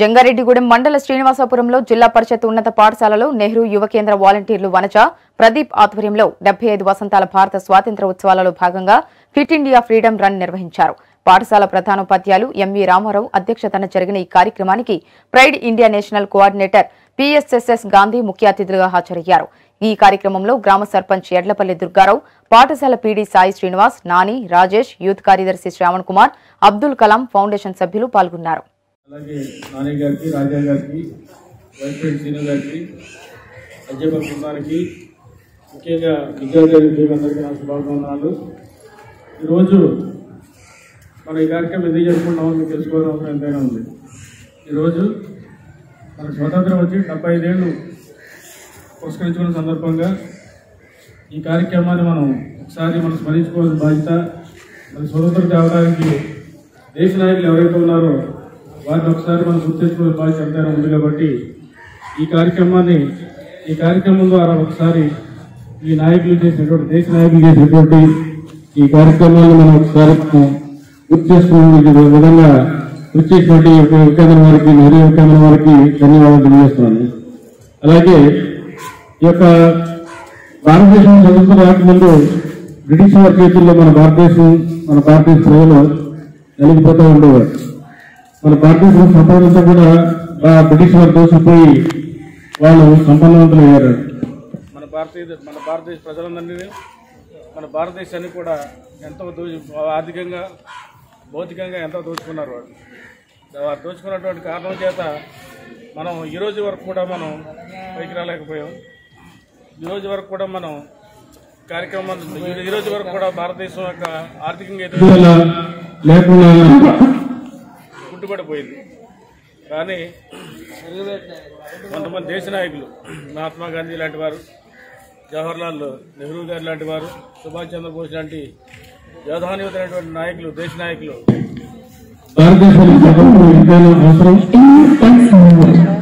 జంగారెడ్డిగూడెం మండల శ్రీనివాసపురంలో జిల్లా పరిషత్ ఉన్నత పాఠశాలలో నెహ్రూ యువ కేంద్ర వాలంటీర్లు వనజ ప్రదీప్ ఆధ్వర్యంలో డెబ్బై ఐదు వసంతాల భారత స్వాతంత్ర ఉత్సవాలలో భాగంగా ఫిట్ ఇండియా ఫ్రీడమ్ రన్ నిర్వహించారు. పాఠశాల ప్రధానోపాధ్యాయులు ఎంవి రామారావు అధ్యక్షతన జరిగిన ఈ కార్యక్రమానికి pride India national coordinator PSSS Gandhi ముఖ్య అతిథులుగా హాజరయ్యారు. ఈ కార్యక్రమంలో గ్రామ సర్పంచ్ ఎడ్లపల్లి దుర్గారావు పాఠశాల పీడీ సాయి శ్రీనివాస్ నాని రాజేష్ యూత్ కార్యదర్శి శ్రావణ్ కుమార్ అబ్దుల్ కలాం ఫౌండేషన్ సభ్యులు పాల్గొన్నారు. అలాగే నాని గారికి రాజా గారికి వైఫ్రెండ్ ప్రెసిడెంట్ సీను గారికి అజయ్ కుమార్కి ముఖ్యంగా విద్యార్థి ఉద్యోగులందరికీ నా శుభాకాంక్షలు ఈరోజు మన ఈ కార్యక్రమం ఎందుకు చేసుకుంటామో మీకు తెలుసుకోవాల్సిన అవసరం ఎంతైనా ఉంది. ఈరోజు మన స్వాతంత్రం వచ్చి డెబ్బై ఐదేళ్ళు పురస్కరించుకున్న సందర్భంగా ఈ కార్యక్రమాన్ని మనం ఒకసారి మనం స్మరించుకోవాల్సిన బాధ్యత మన స్వతంత్రం తేవడానికి దేశ నాయకులు ఎవరైతే ఉన్నారో వారిని ఒకసారి మనం గుర్తించుకునే బాధ్యత ఎంతైనా ఉంది కాబట్టి ఈ కార్యక్రమాన్ని ఈ కార్యక్రమం ద్వారా ఒకసారి ఈ నాయకులు చేసినటువంటి దేశ నాయకులు చేసినటువంటి ఈ కార్యక్రమాన్ని మనం ఒకసారి గుర్తు చేసుకునే విధంగా కృషి చేసినటువంటి ఈ యొక్క వారికి నెహ్రూ యువ వారికి ధన్యవాదాలు తెలియజేస్తున్నాను. అలాగే ఈ యొక్క భారతదేశం స్వతంత్రం రాకముందు బ్రిటిష్ వారి చేతుల్లో మన భారతదేశం మన భారతదేశ ప్రజలు నలిగిపోతూ ఉండేవారు. మన భారతదేశం సంపదంతా కూడా బ్రిటిష్ వారు దోసిపోయి వాళ్ళు సంపన్నవంతులు అయ్యారు. మన భారతీయ మన భారతదేశ ప్రజలందరినీ మన భారతదేశాన్ని కూడా ఎంతో దో ఆర్థికంగా భౌతికంగా ఎంతో దోచుకున్నారు వాళ్ళు. వారు దోచుకున్నటువంటి కారణం చేత మనం ఈ రోజు వరకు కూడా మనం పైకి రాలేకపోయాం. ఈ రోజు వరకు కూడా మనం కార్యక్రమం ఈ రోజు వరకు కూడా భారతదేశం యొక్క ఆర్థికంగా లేకుండా ఎదుగుదల కానీ కొంతమంది దేశ నాయకులు మహాత్మా గాంధీ లాంటి వారు జవహర్లాల్ నెహ్రూ గారు లాంటి వారు సుభాష్ చంద్రబోస్ లాంటి యోధానియుతమైనటువంటి నాయకులు దేశ నాయకులు. భారతదేశానికి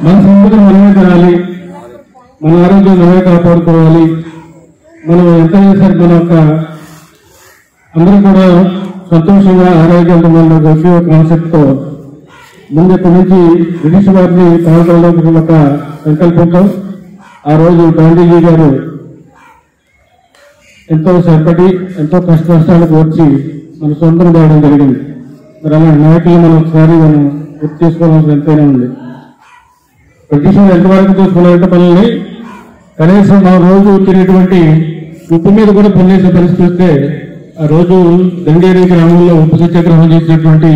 మన సంపద మనమే తినాలి మన ఆరోగ్యం మనమే కాపాడుకోవాలి. మనం ఎంత చేసరికి మన యొక్క అందరూ కూడా సంతోషంగా ఆరోగ్యవంతమైన ఒకే ఒక కాన్సెప్ట్తో ముందు ఇక్కడి నుంచి బ్రిటిష్ వారిని కావడంలోకి ఒక సంకల్పంతో ఆ రోజు గాంధీజీ గారు ఎంతో శ్రద్ధపడి ఎంతో కష్ట నష్టాలకు వచ్చి మన సొంతం కావడం జరిగింది. మరి అలా నాయకులు మనం ఒకసారి మనం గుర్తు చేసుకోవాల్సిన ఎంతైనా ఉంది. బ్రిటిష్ ఎంతవరకు చూసుకున్నారంటే మనల్ని కనీసం మా రోజు తినేటువంటి ఉప్పు మీద కూడా పనిచేసే పరిస్థితి వస్తే ఆ రోజు దండేరి గ్రామంలో ఉప్పు సత్యాగ్రహం చేసినటువంటి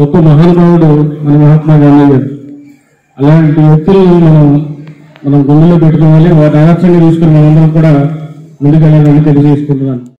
గొప్ప మహానుభావుడు మన మహాత్మా గాంధీ గారు. అలాంటి వ్యక్తులను మనం మనం గుండెలో పెట్టుకోవాలి. వారి ఆదర్శంగా తీసుకుని మనందరం కూడా ముందుకెళ్ళాలని తెలియజేసుకుంటున్నాను.